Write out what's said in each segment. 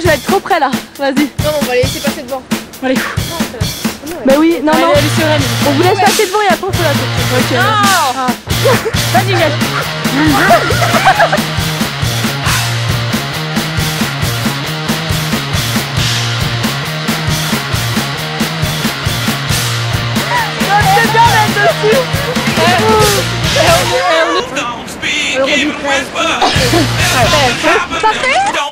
je vais être trop près là. Vas-y. Non, on va les laisser passer devant. Allez. Non. Bah oui, non, non. On vous laisse passer devant et après on fait la tour. Ok. Non Ah. Vas-y, Gage. C'est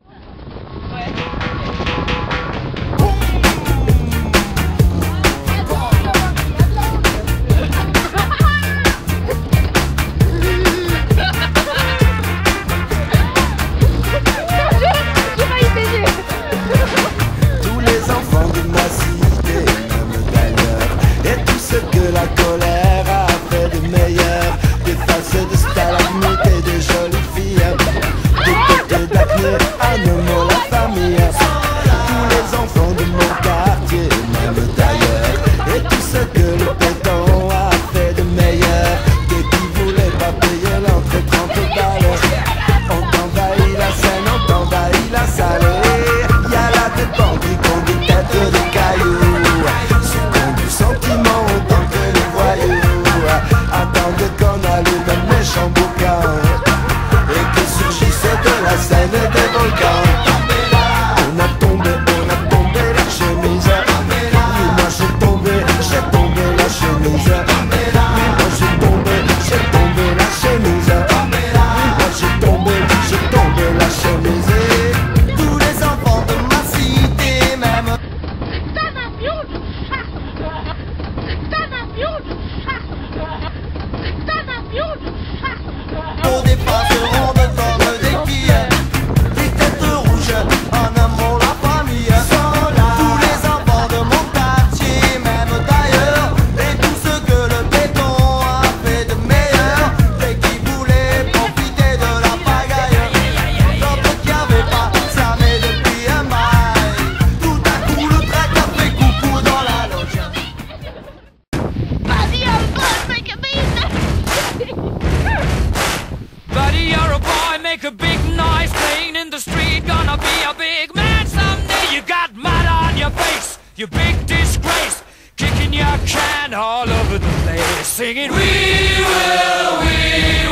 Disgrace. Kicking your can all over the place, singing, We will, we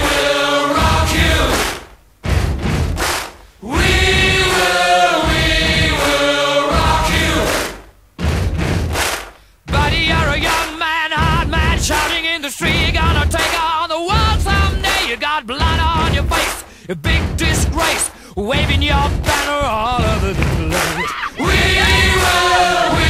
will rock you. We will, we will rock you. Buddy, you're a young man, shouting in the street. Gonna take on the world someday. You got blood on your face, a big disgrace, waving your banner all over the place. We will, we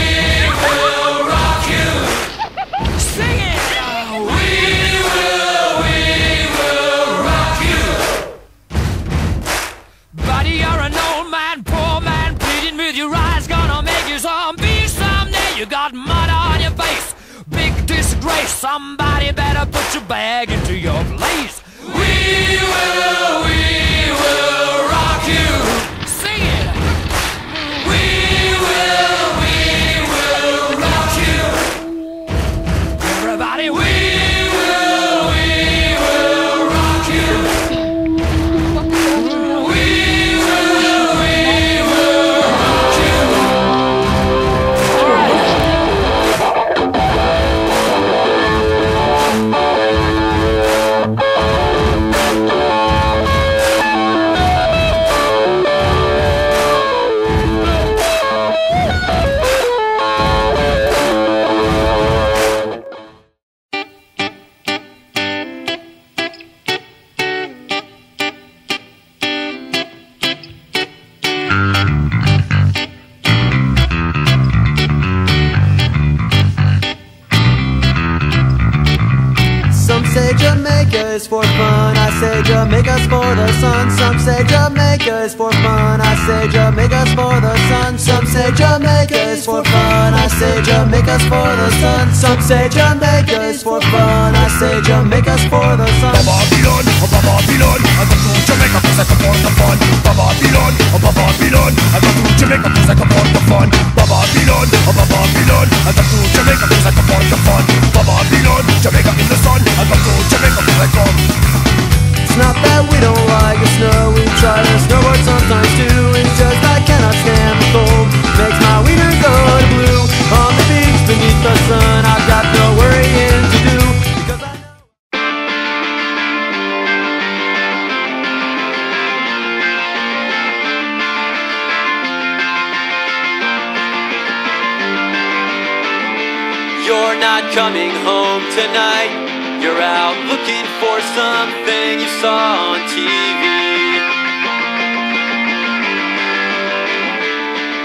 Somebody better put your bag into your place. We will, for the sun. Some say Jamaica is for fun. I say Jamaica's for the sun. Some say Jamaica is for fun. I say Jamaica's for the sun. Some say Jamaica is for fun. I say Jamaica's for the sun. Babylon, oh Babylon, I got to Jamaica cause I support the fun. Babylon, oh Babylon, I got to Jamaica cause I support the fun. Babylon, oh Babylon, I got to Jamaica cause I support the fun. Babylon, Jamaica in the sun, I got to Jamaica cause I come. Don't like the snow, we try to snowboard sometimes too. It's just I cannot stand the cold. Makes my wiener go to blue. On the beach beneath the sun, I've got no worrying to do. Because I know. You're not coming home tonight. You're out looking for something you saw on TV.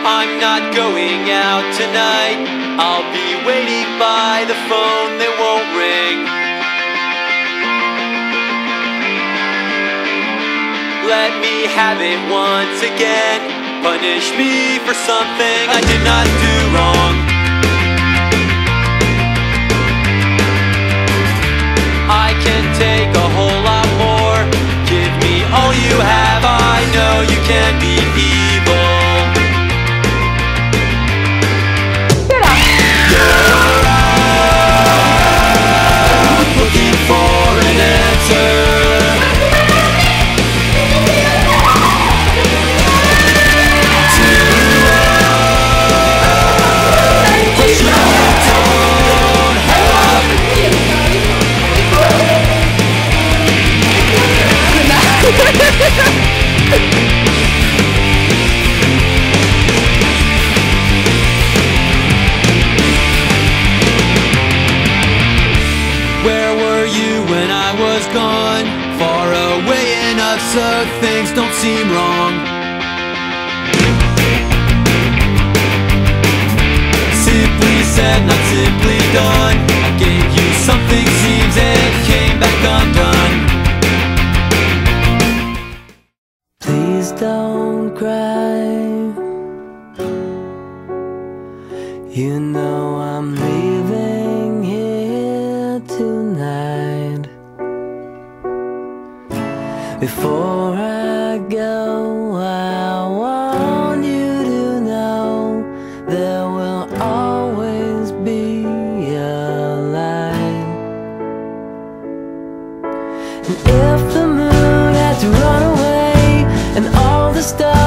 I'm not going out tonight. I'll be waiting by the phone that won't ring. Let me have it once again. Punish me for something I did not do can be were you when I was gone? Far away enough so things don't seem wrong. Simply said, not simply done. I gave you something, seems it came back undone. Please don't cry. The stars